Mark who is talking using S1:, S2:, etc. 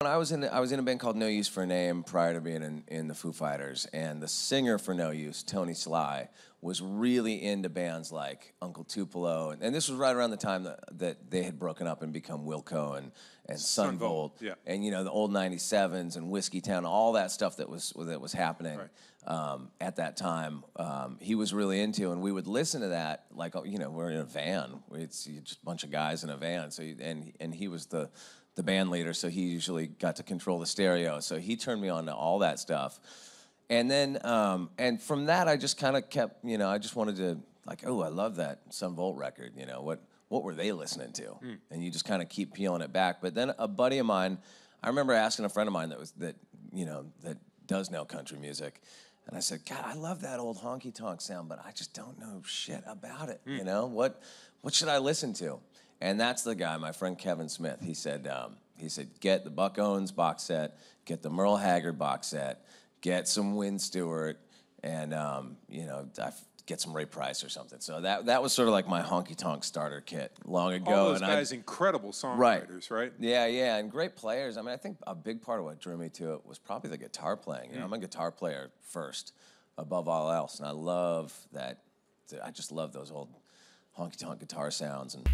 S1: When I was in I was in a band called No Use for a Name prior to being in, in the Foo Fighters, and the singer for No Use, Tony Sly, was really into bands like Uncle Tupelo, and, and this was right around the time that, that they had broken up and become Wilco and and Son
S2: Son
S1: Volt,
S2: Volt, yeah.
S1: and you know the old '97s and Whiskeytown, all that stuff that was that was happening um, at that time. Um, he was really into, and we would listen to that like you know we're in a van, it's just a bunch of guys in a van, so and and he was the the band leader, so he usually got to control the stereo. So he turned me on to all that stuff. And then, um, and from that, I just kind of kept, you know, I just wanted to, like, oh, I love that Son Volt record. You know, what what were they listening to? And you just kind of keep peeling it back. But then a buddy of mine, I remember asking a friend of mine that was that, you know, that does know country music. And I said, God, I love that old honky tonk sound, but I just don't know shit about it. You know, what what should I listen to? And that's the guy, my friend Kevin Smith. He said, um, he said, get the Buck Owens box set, get the Merle Haggard box set, get some Wynn Stewart, and um, you know, I f- get some Ray Price or something. So that that was sort of like my honky tonk starter kit long ago.
S2: All those
S1: and I-
S2: guys, incredible
S1: Right.
S2: songwriters, right?
S1: yeah, yeah, and great players. I mean, I think a big part of what drew me to it was probably the guitar playing. You know, I'm a guitar player first, above all else, and I love that. I just love those old honky tonk guitar sounds and.